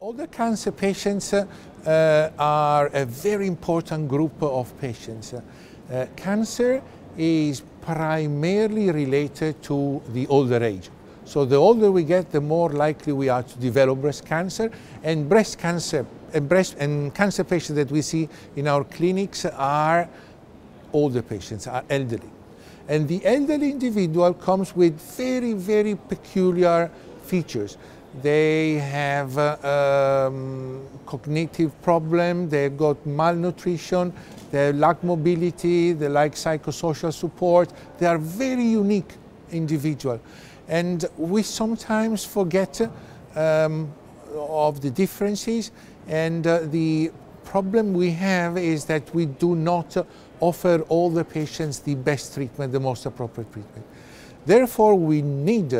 Older cancer patients uh, are a very important group of patients. Uh, cancer is primarily related to the older age. So the older we get, the more likely we are to develop breast cancer. And breast cancer and breast and cancer patients that we see in our clinics are older patients, are elderly. And the elderly individual comes with very, very peculiar features. They have uh, um, cognitive problem, they've got malnutrition, they lack mobility, they lack psychosocial support. They are very unique individual. And we sometimes forget um, of the differences and uh, the problem we have is that we do not offer all the patients the best treatment, the most appropriate treatment. Therefore, we need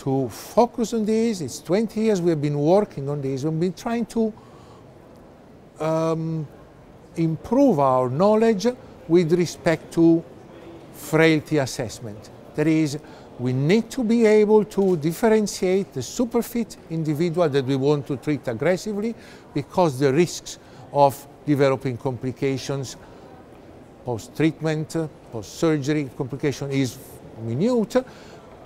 to focus on this. It's 20 years we have been working on this. We've been trying to um, improve our knowledge with respect to frailty assessment. That is, we need to be able to differentiate the superfit individual that we want to treat aggressively because the risks of developing complications post-treatment, post-surgery complication is minute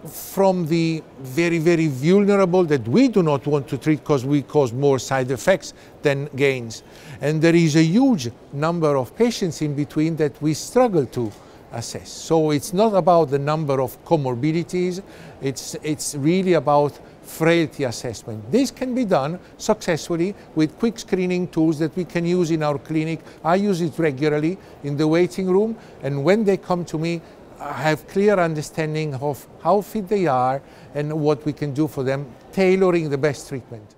from the very, very vulnerable that we do not want to treat because we cause more side effects than gains. And there is a huge number of patients in between that we struggle to assess. So it's not about the number of comorbidities, it's, it's really about frailty assessment. This can be done successfully with quick screening tools that we can use in our clinic. I use it regularly in the waiting room and when they come to me, have clear understanding of how fit they are and what we can do for them, tailoring the best treatment.